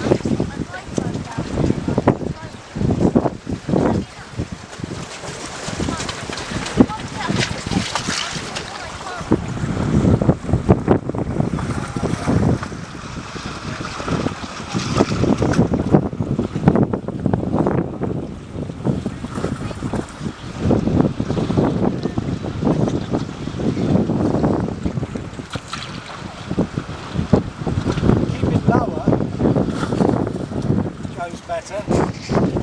Thank you. goes better.